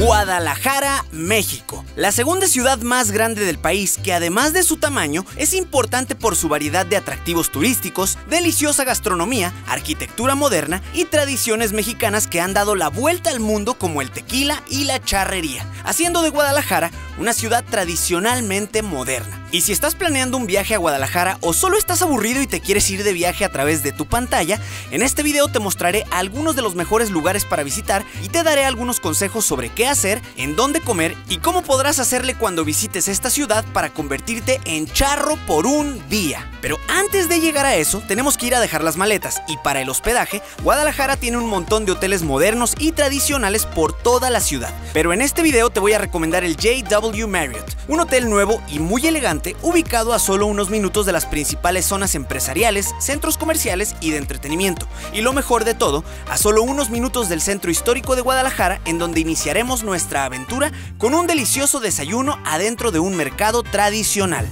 Guadalajara, México. La segunda ciudad más grande del país que además de su tamaño es importante por su variedad de atractivos turísticos, deliciosa gastronomía, arquitectura moderna y tradiciones mexicanas que han dado la vuelta al mundo como el tequila y la charrería, haciendo de Guadalajara una ciudad tradicionalmente moderna. Y si estás planeando un viaje a Guadalajara o solo estás aburrido y te quieres ir de viaje a través de tu pantalla, en este video te mostraré algunos de los mejores lugares para visitar y te daré algunos consejos sobre qué hacer, en dónde comer y cómo podrás hacerle cuando visites esta ciudad para convertirte en charro por un día. Pero antes de llegar a eso, tenemos que ir a dejar las maletas y para el hospedaje, Guadalajara tiene un montón de hoteles modernos y tradicionales por toda la ciudad. Pero en este video te voy a recomendar el JW Marriott, un hotel nuevo y muy elegante ubicado a solo unos minutos de las principales zonas empresariales, centros comerciales y de entretenimiento. Y lo mejor de todo, a solo unos minutos del centro histórico de Guadalajara en donde iniciaremos nuestra aventura con un delicioso desayuno adentro de un mercado tradicional.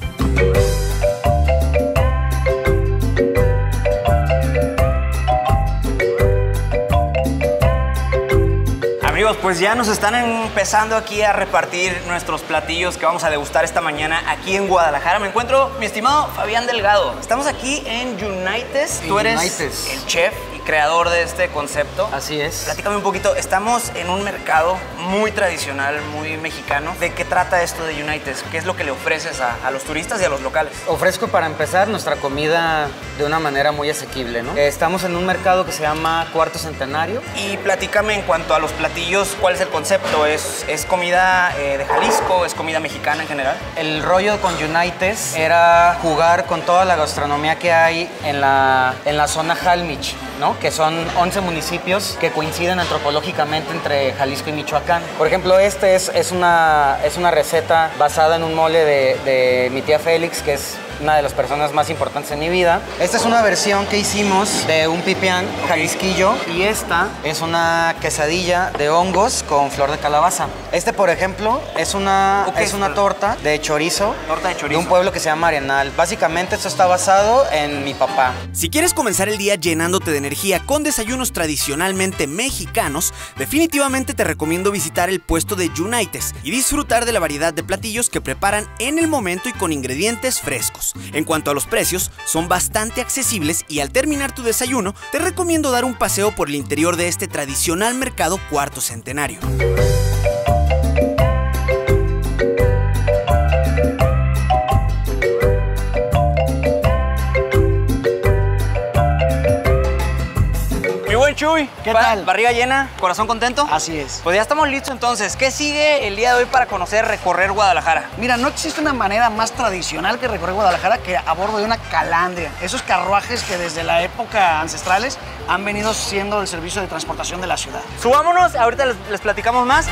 Amigos, pues ya nos están empezando aquí a repartir nuestros platillos que vamos a degustar esta mañana aquí en Guadalajara. Me encuentro mi estimado Fabián Delgado. Estamos aquí en Unites. Tú eres Unites. el chef creador de este concepto. Así es. Platícame un poquito, estamos en un mercado muy tradicional, muy mexicano. ¿De qué trata esto de Unites? ¿Qué es lo que le ofreces a, a los turistas y a los locales? Ofrezco para empezar nuestra comida de una manera muy asequible, ¿no? Eh, Estamos en un mercado que se llama Cuarto Centenario. Y platícame en cuanto a los platillos, ¿cuál es el concepto? ¿Es, es comida eh, de Jalisco? ¿Es comida mexicana en general? El rollo con Unites era jugar con toda la gastronomía que hay en la, en la zona Jalmich, Que son 11 municipios que coinciden antropológicamente entre Jalisco y Michoacán. Por ejemplo, este es, es, una, es una receta basada en un mole de, de mi tía Félix, que es una de las personas más importantes en mi vida. Esta es una versión que hicimos de un pipián jalisquillo y esta es una quesadilla de hongos con flor de calabaza. Este, por ejemplo, es una, es una torta de chorizo, Torta de chorizo. de un pueblo que se llama Arenal. Básicamente esto está basado en mi papá. Si quieres comenzar el día llenándote de energía con desayunos tradicionalmente mexicanos, definitivamente te recomiendo visitar el puesto de Unites y disfrutar de la variedad de platillos que preparan en el momento y con ingredientes frescos. En cuanto a los precios, son bastante accesibles y al terminar tu desayuno, te recomiendo dar un paseo por el interior de este tradicional mercado cuarto centenario. Chuy, ¿Qué ba- tal? Barriga llena, corazón contento. Así es. Pues ya estamos listos entonces. ¿Qué sigue el día de hoy para conocer, recorrer Guadalajara? Mira, no existe una manera más tradicional que recorrer Guadalajara que a bordo de una calandria. Esos carruajes que desde la época ancestrales han venido siendo el servicio de transportación de la ciudad. Subámonos, ahorita les, les platicamos más.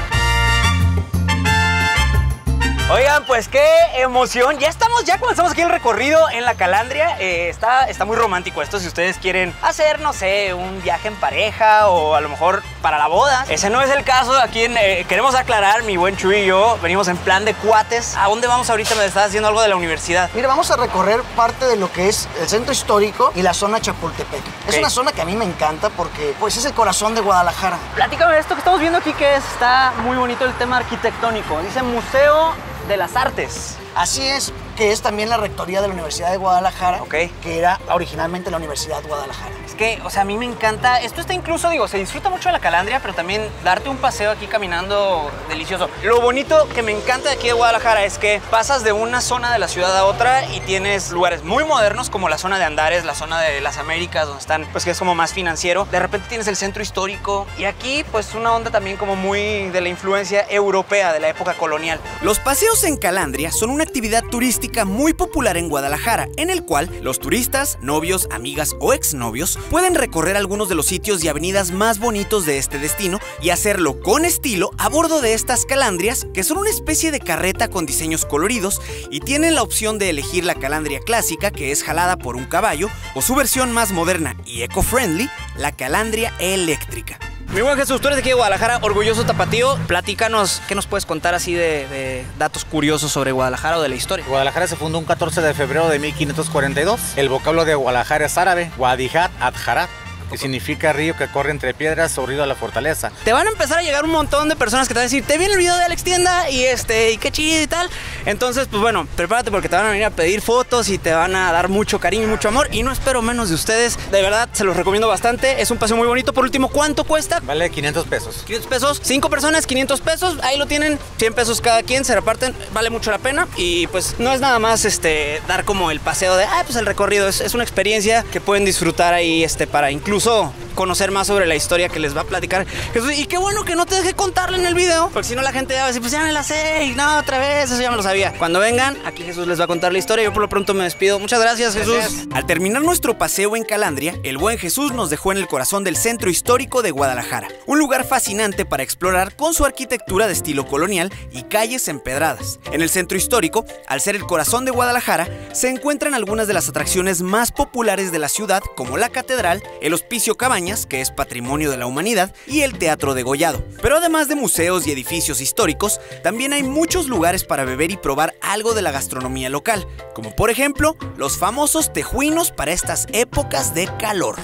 Oigan, pues qué emoción. Ya estamos, ya comenzamos aquí el recorrido en la Calandria. Eh, está, está muy romántico esto. Si ustedes quieren hacer, no sé, un viaje en pareja o a lo mejor para la boda. Ese no es el caso. Aquí en, eh, queremos aclarar, mi buen Chuy y yo venimos en plan de cuates. ¿A dónde vamos ahorita? Me estás haciendo algo de la universidad. Mira, vamos a recorrer parte de lo que es el centro histórico y la zona Chapultepec. Es una zona que a mí me encanta porque pues, es el corazón de Guadalajara. Platícame esto que estamos viendo aquí que es, está muy bonito el tema arquitectónico. Dice Museo de las Artes. Así es, que es también la rectoría de la Universidad de Guadalajara, que era originalmente la Universidad de Guadalajara. Que, o sea, a mí me encanta. Esto está incluso, digo, se disfruta mucho de la calandria, pero también darte un paseo aquí caminando delicioso. Lo bonito que me encanta de aquí de Guadalajara es que pasas de una zona de la ciudad a otra y tienes lugares muy modernos como la zona de Andares, la zona de las Américas, donde están, pues que es como más financiero. De repente tienes el centro histórico y aquí, pues una onda también como muy de la influencia europea de la época colonial. Los paseos en Calandria son una actividad turística muy popular en Guadalajara, en el cual los turistas, novios, amigas o exnovios pueden recorrer algunos de los sitios y avenidas más bonitos de este destino y hacerlo con estilo a bordo de estas calandrias, que son una especie de carreta con diseños coloridos y tienen la opción de elegir la calandria clásica, que es jalada por un caballo, o su versión más moderna y eco-friendly, la calandria eléctrica. Mi buen Jesús, tú eres de aquí de Guadalajara, orgulloso tapatío. Platícanos, ¿qué nos puedes contar así de, de datos curiosos sobre Guadalajara o de la historia? Guadalajara se fundó un 14 de febrero de 1542. El vocablo de Guadalajara es árabe, Guadihat Adjarat, que significa río que corre entre piedras o río de la fortaleza. Te van a empezar a llegar un montón de personas que te van a decir, te viene el video de Alex Tienda y este, y qué chido y tal. Entonces, pues bueno, prepárate porque te van a venir a pedir fotos y te van a dar mucho cariño y mucho amor. Y no espero menos de ustedes. De verdad, se los recomiendo bastante. Es un paseo muy bonito. Por último, ¿cuánto cuesta? Vale 500 pesos. 500 pesos, 5 personas, 500 pesos, ahí lo tienen, 100 pesos cada quien, se reparten, vale mucho la pena y pues no es nada más este dar como el paseo de, ah, pues el recorrido, es, es una experiencia que pueden disfrutar ahí este para incluso conocer más sobre la historia que les va a platicar Jesús. Y qué bueno que no te deje contarle en el video, porque si no la gente va a decir, pues ya me la sé, y no, otra vez, eso ya me lo sabía. Cuando vengan, aquí Jesús les va a contar la historia, yo por lo pronto me despido. Muchas gracias, Jesús. Al terminar nuestro paseo en Calandria, el buen Jesús nos dejó en el corazón del centro histórico de Guadalajara, un lugar fascinante para explorar con su arquitectura de estilo colonial y calles empedradas. En el centro histórico, al ser el corazón de Guadalajara, se encuentran algunas de las atracciones más populares de la ciudad, como la catedral, el hospicio Cabañas, que es patrimonio de la humanidad, y el Teatro de Gollado. Pero además de museos y edificios históricos, también hay muchos lugares para beber y probar algo de la gastronomía local, como por ejemplo los famosos tejuinos para estas épocas de calor.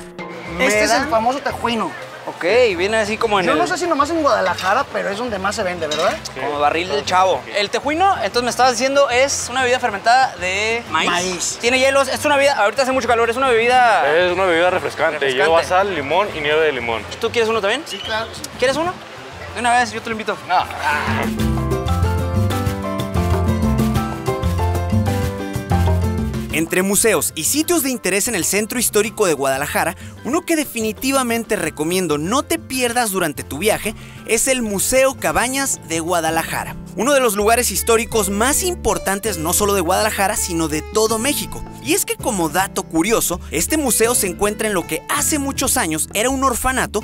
Este es el famoso tejuino. Ok, viene así como en Yo el... no sé si nomás en Guadalajara, pero es donde más se vende, ¿verdad? Como barril del chavo. El tejuino, entonces me estabas diciendo, es una bebida fermentada de maíz. Maíz. Tiene hielos, es una bebida, ahorita hace mucho calor, es una bebida... Es una bebida refrescante. Refrescante. Lleva sal, limón y nieve de limón. ¿Tú quieres uno también? Sí, claro. sí. ¿Quieres uno? De una vez, yo te lo invito. Entre museos y sitios de interés en el centro histórico de Guadalajara, uno que definitivamente recomiendo no te pierdas durante tu viaje es el Museo Cabañas de Guadalajara. Uno de los lugares históricos más importantes no solo de Guadalajara, sino de todo México. Y es que como dato curioso, este museo se encuentra en lo que hace muchos años era un orfanato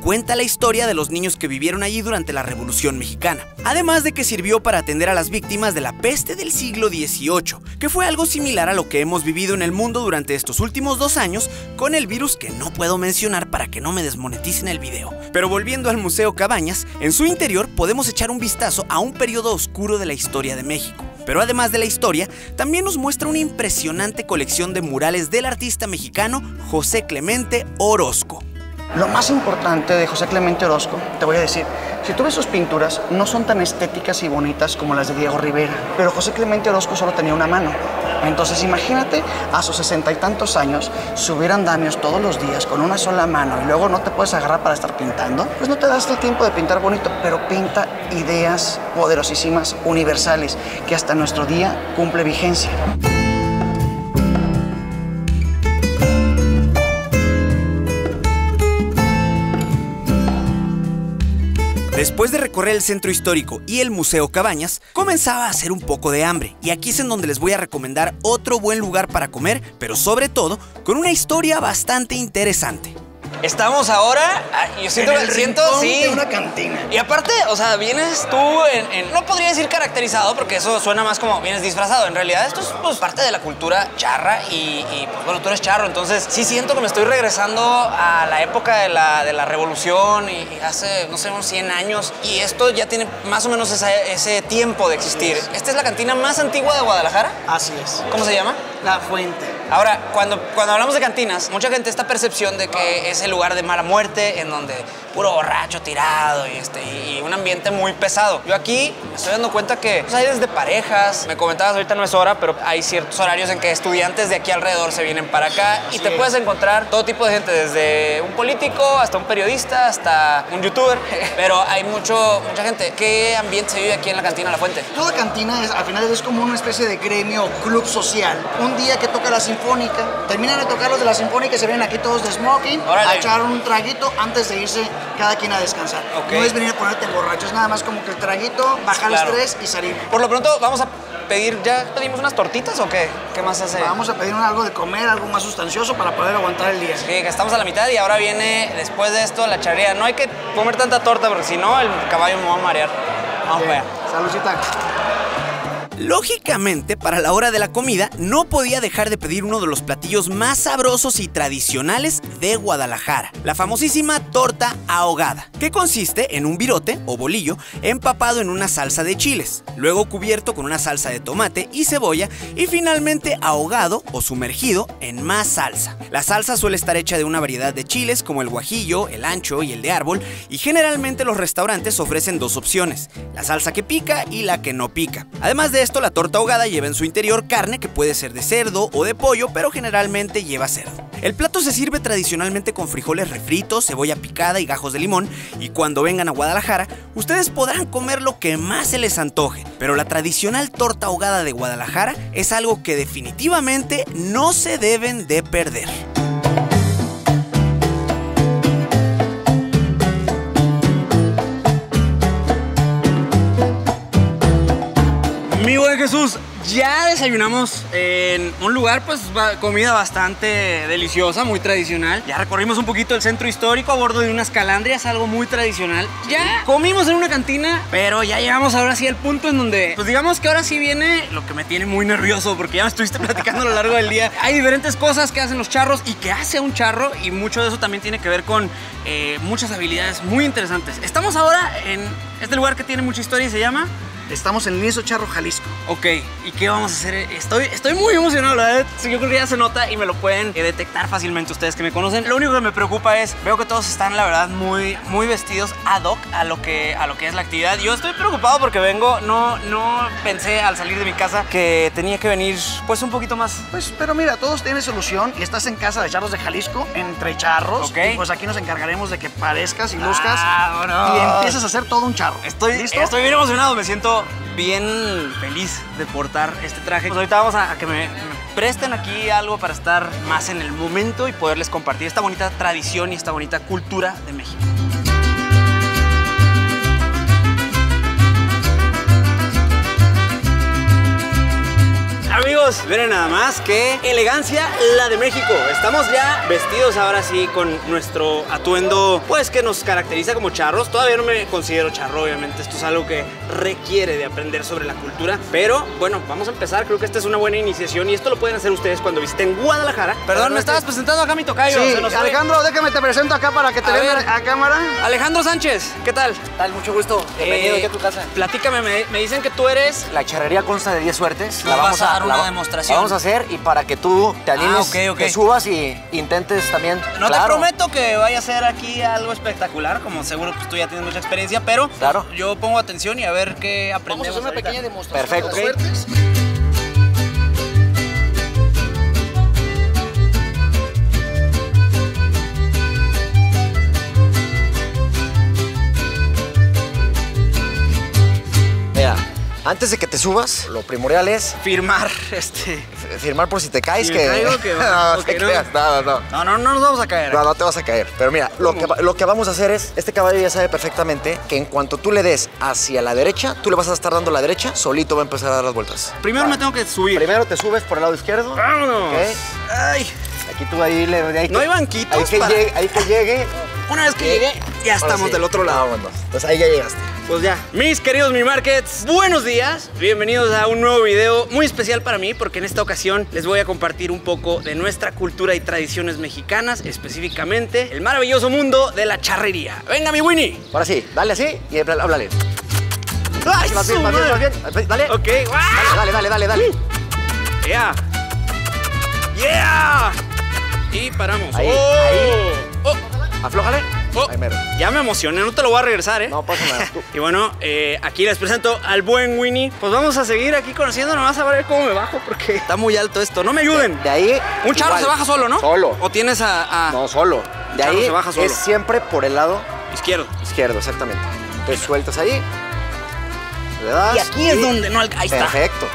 cuenta la historia de los niños que vivieron allí durante la Revolución Mexicana. Además de que sirvió para atender a las víctimas de la peste del siglo XVIII, que fue algo similar a lo que hemos vivido en el mundo durante estos últimos dos años con el virus que no puedo mencionar para que no me desmoneticen el video. Pero volviendo al Museo Cabañas, en su interior podemos echar un vistazo a un periodo oscuro de la historia de México. Pero además de la historia, también nos muestra una impresionante colección de murales del artista mexicano José Clemente Orozco. Lo más importante de José Clemente Orozco, te voy a decir, si tú ves sus pinturas, no son tan estéticas y bonitas como las de Diego Rivera, pero José Clemente Orozco solo tenía una mano. Entonces imagínate a sus sesenta y tantos años subir andamios todos los días con una sola mano y luego no te puedes agarrar para estar pintando, pues no te das el tiempo de pintar bonito, pero pinta ideas poderosísimas, universales, que hasta nuestro día cumple vigencia. Después de recorrer el centro histórico y el Museo Cabañas, comenzaba a hacer un poco de hambre. Y aquí es en donde les voy a recomendar otro buen lugar para comer, pero sobre todo con una historia bastante interesante. Estamos ahora, ah, yo siento, En el siento, sí. de una cantina. Y aparte, o sea, vienes tú en, en- no podría decir caracterizado porque eso suena más como vienes disfrazado. En realidad esto es pues, parte de la cultura charra y, y, pues bueno, tú eres charro. Entonces sí siento que me estoy regresando a la época de la, de la revolución y, y hace, no sé, unos 100 años. Y esto ya tiene más o menos esa- ese tiempo de existir. Esta es la cantina más antigua de Guadalajara. Así es. ¿Cómo se llama? La fuente. Ahora, cuando, cuando hablamos de cantinas, mucha gente esta percepción de que es el lugar de mala muerte, en donde puro borracho tirado y, este, y un ambiente muy pesado. Yo aquí me estoy dando cuenta que pues, hay desde parejas, me comentabas ahorita no es hora, pero hay ciertos horarios en que estudiantes de aquí alrededor se vienen para acá y te puedes encontrar todo tipo de gente, desde un político hasta un periodista, hasta un youtuber, pero hay mucho, mucha gente. ¿Qué ambiente se vive aquí en la cantina La Fuente? Toda cantina es, al final es como una especie de gremio o club social. Un día que toca la sinfónica, terminan de tocar los de la sinfónica y se vienen aquí todos de smoking Órale. a echar un traguito antes de irse cada quien a descansar. No es venir a ponerte borracho, es nada más como que el traguito, bajar Claro. el estrés y salir. Por lo pronto vamos a pedir, ¿ya pedimos unas tortitas o qué? ¿Qué más hace? Vamos a pedir un- algo de comer, algo más sustancioso para poder aguantar el día. Sí, que estamos a la mitad y ahora viene después de esto la charrería. No hay que comer tanta torta porque si no el caballo me va a marear. Vamos para allá. Saludcita. Lógicamente, para la hora de la comida, no podía dejar de pedir uno de los platillos más sabrosos y tradicionales de Guadalajara, la famosísima torta ahogada, que consiste en un virote o bolillo empapado en una salsa de chiles, luego cubierto con una salsa de tomate y cebolla y finalmente ahogado o sumergido en más salsa. La salsa suele estar hecha de una variedad de chiles como el guajillo, el ancho y el de árbol y generalmente los restaurantes ofrecen dos opciones, la salsa que pica y la que no pica. Además de la torta ahogada lleva en su interior carne que puede ser de cerdo o de pollo, pero generalmente lleva cerdo. El plato se sirve tradicionalmente con frijoles refritos, cebolla picada y gajos de limón, y cuando vengan a Guadalajara, ustedes podrán comer lo que más se les antoje, pero la tradicional torta ahogada de Guadalajara es algo que definitivamente no se deben de perder. Jesús, ya desayunamos en un lugar, pues comida bastante deliciosa, muy tradicional. Ya recorrimos un poquito el centro histórico a bordo de unas calandrias, algo muy tradicional. Ya comimos en una cantina, pero ya llegamos ahora sí al punto en donde, pues digamos que ahora sí viene lo que me tiene muy nervioso, porque ya me estuviste platicando a lo largo del día. Hay diferentes cosas que hacen los charros y que hace un charro, y mucho de eso también tiene que ver con eh, muchas habilidades muy interesantes. Estamos ahora en este lugar que tiene mucha historia y se llama... Estamos en Lienzo Charro, Jalisco. Ok, ¿y qué vamos a hacer? Estoy, estoy muy emocionado, la verdad. Yo creo que ya se nota y me lo pueden eh, detectar fácilmente ustedes que me conocen. Lo único que me preocupa es, veo que todos están, la verdad, muy, muy vestidos ad hoc a lo, que, a lo que es la actividad. Yo estoy preocupado porque vengo, no, no pensé al salir de mi casa que tenía que venir, pues, un poquito más. Pues, pero mira, todos tienen solución y estás en casa de Charros de Jalisco, entre charros. Ok. Y pues aquí nos encargaremos de que parezcas y luzcas Vámonos. y empieces a hacer todo un charro. Estoy, ¿Listo? estoy bien emocionado, me siento bien feliz de portar este traje. Pues ahorita vamos a, que me presten aquí algo para estar más en el momento y poderles compartir esta bonita tradición y esta bonita cultura de México. Amigos, miren nada más qué elegancia la de México. Estamos ya vestidos ahora sí con nuestro atuendo, pues que nos caracteriza como charros. Todavía no me considero charro, obviamente. Esto es algo que requiere de aprender sobre la cultura. Pero bueno, vamos a empezar. Creo que esta es una buena iniciación y esto lo pueden hacer ustedes cuando visiten Guadalajara. Perdón, me estabas presentando acá mi tocayo. Sí, se nos fue. Alejandro, déjame te presento acá para que te vean a cámara. Alejandro Sánchez, ¿qué tal? Tal, mucho gusto. Bienvenido Eh, aquí a tu casa. Platícame, me, me dicen que tú eres La charrería consta de 10 suertes. Nos vas a dar una demostración. La vamos a hacer y para que tú te animes, Ah, te subas y intentes también. No Claro. te prometo que vaya a ser aquí algo espectacular, como seguro pues tú ya tienes mucha experiencia, pero Claro. yo pongo atención y a ver qué Vamos aprendemos. a hacer una ahorita. pequeña demostración Perfecto. de las suertes. Antes de que te subas, lo primordial es Firmar, este... firmar por si te caes. Si que caigo, que va. no, no te no. creas. No, no, no. No, no, no nos vamos a caer. No, no te vas a caer. Pero mira, lo que, lo que vamos a hacer es, este caballo ya sabe perfectamente que en cuanto tú le des hacia la derecha, tú le vas a estar dando la derecha, solito va a empezar a dar las vueltas. Primero me tengo que subir. Primero te subes por el lado izquierdo. ¡Vámonos! Ok. Ay, Aquí tú ahí le... ahí No que- hay banquitos Ahí que, para- llegue, ahí que llegue. una vez que Ok. llegué, ya Ahora estamos sí. del otro lado. Vámonos. Pues ahí ya llegaste. Pues ya, mis queridos Mi Markets, buenos días. Bienvenidos a un nuevo video muy especial para mí porque en esta ocasión les voy a compartir un poco de nuestra cultura y tradiciones mexicanas, específicamente el maravilloso mundo de la charrería. Venga, mi Winnie. Ahora sí, dale así y háblale. ¡Ay, Más bien, más bien, más bien. Dale. Ok, ¡guau! Dale, dale, dale, dale. Yeah. Yeah. Y paramos. Ahí, oh. ahí. Oh, Aflójale. Oh. Mero. Ya me emocioné, no te lo voy a regresar, ¿eh? No pasa nada. Tú- Y bueno, eh, aquí les presento al buen Winnie. Pues vamos a seguir aquí conociendo, nomás a ver cómo me bajo porque está muy alto esto. No me ayuden. De ahí. Un charro igual. se baja solo, ¿no? Solo. ¿O tienes a, a No, solo. De ahí se baja solo. es siempre por el lado izquierdo? izquierdo, exactamente. Entonces sueltas ahí. Le das. Y aquí es donde no Ahí está. Perfecto.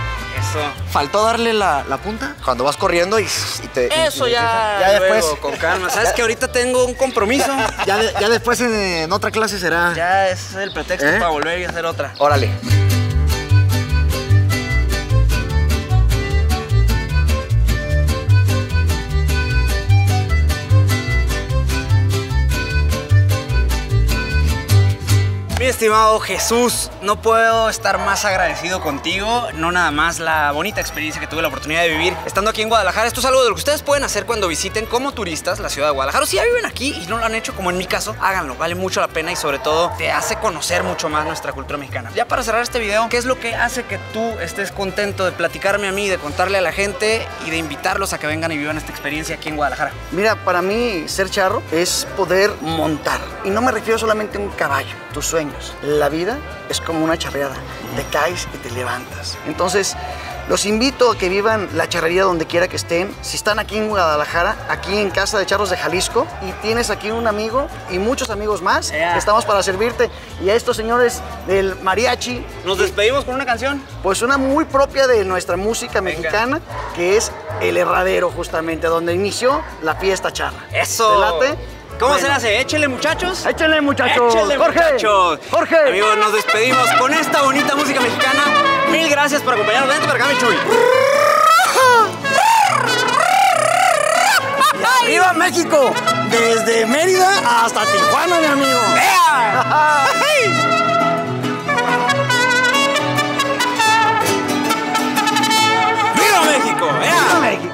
Eso. Faltó darle la, la punta cuando vas corriendo y, y te. Eso y- ya, Ya luego, después. con calma. Sabes que ahorita tengo un compromiso. Ya, de- ya después en, en otra clase será. Ya es el pretexto ¿Eh? para volver y hacer otra. Órale. Mi estimado Jesús, no puedo estar más agradecido contigo, no nada más la bonita experiencia que tuve la oportunidad de vivir estando aquí en Guadalajara. Esto es algo de lo que ustedes pueden hacer cuando visiten como turistas la ciudad de Guadalajara. Si ya viven aquí y no lo han hecho como en mi caso, háganlo, vale mucho la pena y sobre todo te hace conocer mucho más nuestra cultura mexicana. Ya para cerrar este video, ¿qué es lo que hace que tú estés contento de platicarme a mí, de contarle a la gente y de invitarlos a que vengan y vivan esta experiencia aquí en Guadalajara? Mira, para mí ser charro es poder montar. Y no me refiero solamente a un caballo, tus La vida es como una charreada. Te caes y te levantas. Entonces, los invito a que vivan la charrería donde quiera que estén. Si están aquí en Guadalajara, aquí en Casa de Charros de Jalisco, y tienes aquí un amigo y muchos amigos más, estamos para servirte. Y a estos señores del mariachi, Nos despedimos con una canción. pues una muy propia de nuestra música mexicana, que es El Herradero, justamente, donde inició la fiesta charra. Eso. ¿Te late? ¿Cómo se hace? Échenle, muchachos. Échenle, muchachos. Échenle, Jorge. muchachos. Jorge. Amigos, nos despedimos con esta bonita música mexicana. Mil gracias por acompañarnos. Vente para acá, ¡Viva México! Desde Mérida hasta Tijuana, mi amigo. ¡Ea! ¡Viva México! ¡Ea! ¡Viva México!